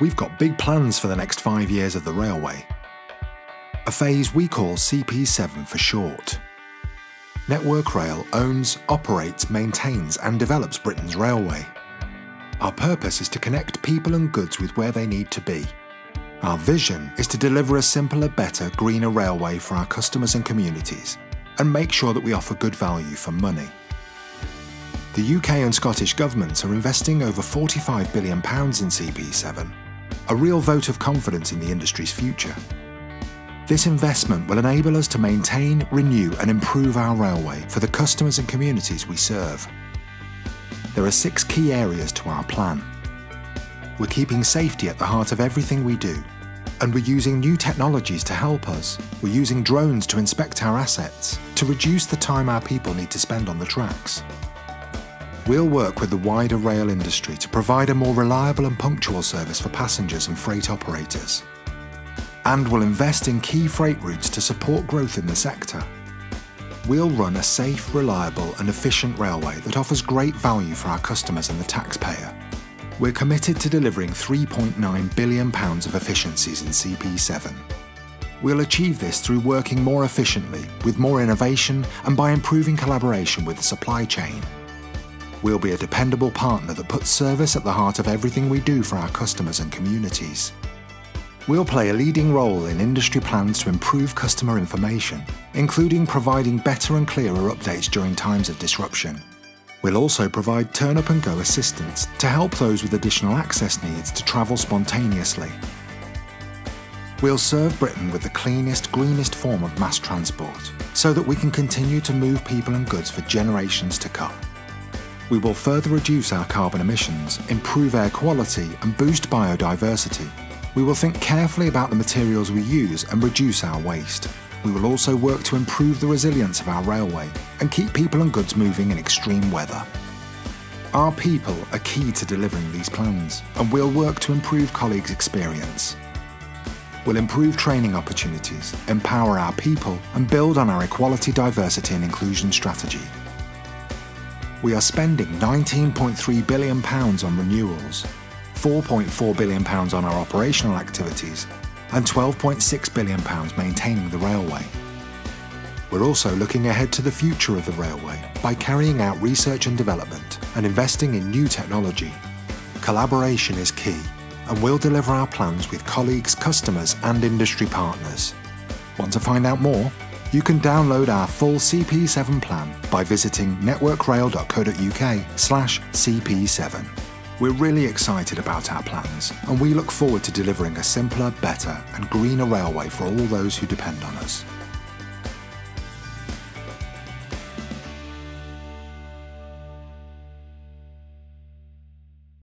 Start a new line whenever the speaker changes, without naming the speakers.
we've got big plans for the next five years of the railway. A phase we call CP7 for short. Network Rail owns, operates, maintains, and develops Britain's railway. Our purpose is to connect people and goods with where they need to be. Our vision is to deliver a simpler, better, greener railway for our customers and communities and make sure that we offer good value for money. The UK and Scottish governments are investing over £45 billion in CP7, a real vote of confidence in the industry's future. This investment will enable us to maintain, renew and improve our railway for the customers and communities we serve. There are six key areas to our plan. We're keeping safety at the heart of everything we do, and we're using new technologies to help us. We're using drones to inspect our assets, to reduce the time our people need to spend on the tracks. We'll work with the wider rail industry to provide a more reliable and punctual service for passengers and freight operators and we'll invest in key freight routes to support growth in the sector. We'll run a safe, reliable and efficient railway that offers great value for our customers and the taxpayer. We're committed to delivering £3.9 billion of efficiencies in CP7. We'll achieve this through working more efficiently, with more innovation and by improving collaboration with the supply chain. We'll be a dependable partner that puts service at the heart of everything we do for our customers and communities. We'll play a leading role in industry plans to improve customer information, including providing better and clearer updates during times of disruption. We'll also provide turn up and go assistance to help those with additional access needs to travel spontaneously. We'll serve Britain with the cleanest, greenest form of mass transport so that we can continue to move people and goods for generations to come. We will further reduce our carbon emissions, improve air quality and boost biodiversity we will think carefully about the materials we use and reduce our waste. We will also work to improve the resilience of our railway and keep people and goods moving in extreme weather. Our people are key to delivering these plans, and we'll work to improve colleagues' experience. We'll improve training opportunities, empower our people, and build on our equality, diversity and inclusion strategy. We are spending £19.3 billion on renewals, £4.4 billion on our operational activities and £12.6 billion maintaining the railway. We're also looking ahead to the future of the railway by carrying out research and development and investing in new technology. Collaboration is key and we'll deliver our plans with colleagues, customers and industry partners. Want to find out more? You can download our full CP7 plan by visiting networkrail.co.uk slash CP7. We're really excited about our plans, and we look forward to delivering a simpler, better, and greener railway for all those who depend on us.